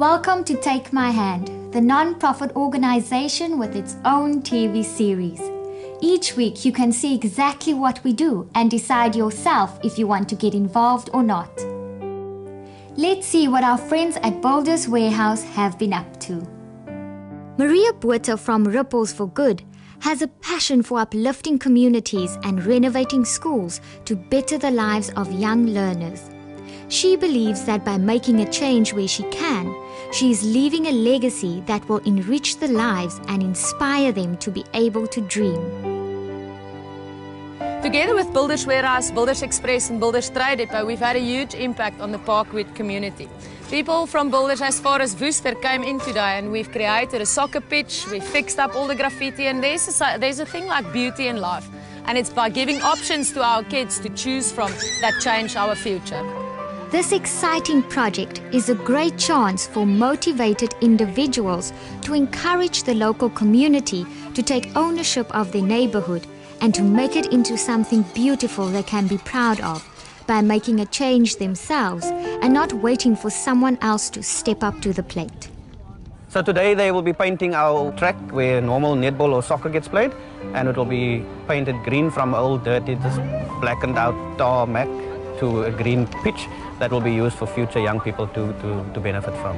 Welcome to Take My Hand, the non profit organization with its own TV series. Each week, you can see exactly what we do and decide yourself if you want to get involved or not. Let's see what our friends at Builders Warehouse have been up to. Maria Botha from Ripples for Good has a passion for uplifting communities and renovating schools to better the lives of young learners. She believes that by making a change where she can, she is leaving a legacy that will enrich the lives and inspire them to be able to dream. Together with Builders Warehouse, Builders Express and Builders Trade Depot, we've had a huge impact on the Parkwood community. People from Builders as far as Worcester came in today and we've created a soccer pitch, we've fixed up all the graffiti and there's a, there's a thing like beauty in life. And it's by giving options to our kids to choose from that change our future. This exciting project is a great chance for motivated individuals to encourage the local community to take ownership of their neighborhood and to make it into something beautiful they can be proud of by making a change themselves and not waiting for someone else to step up to the plate. So today they will be painting our track where normal netball or soccer gets played and it will be painted green from old dirty, just blackened out tarmac to a green pitch that will be used for future young people to, to, to benefit from.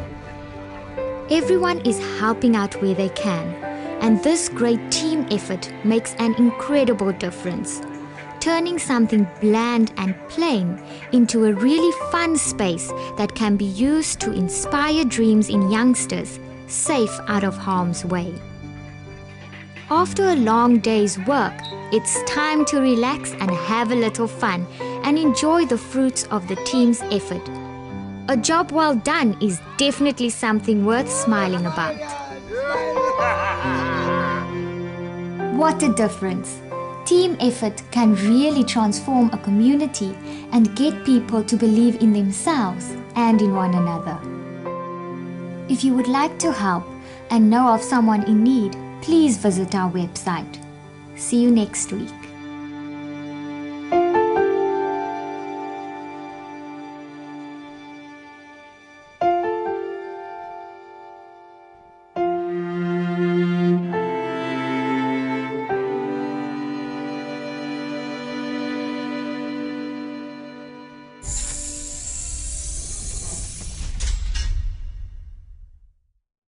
Everyone is helping out where they can, and this great team effort makes an incredible difference, turning something bland and plain into a really fun space that can be used to inspire dreams in youngsters, safe out of harm's way. After a long day's work, it's time to relax and have a little fun and enjoy the fruits of the team's effort. A job well done is definitely something worth smiling about. What a difference! Team effort can really transform a community and get people to believe in themselves and in one another. If you would like to help and know of someone in need, please visit our website. See you next week.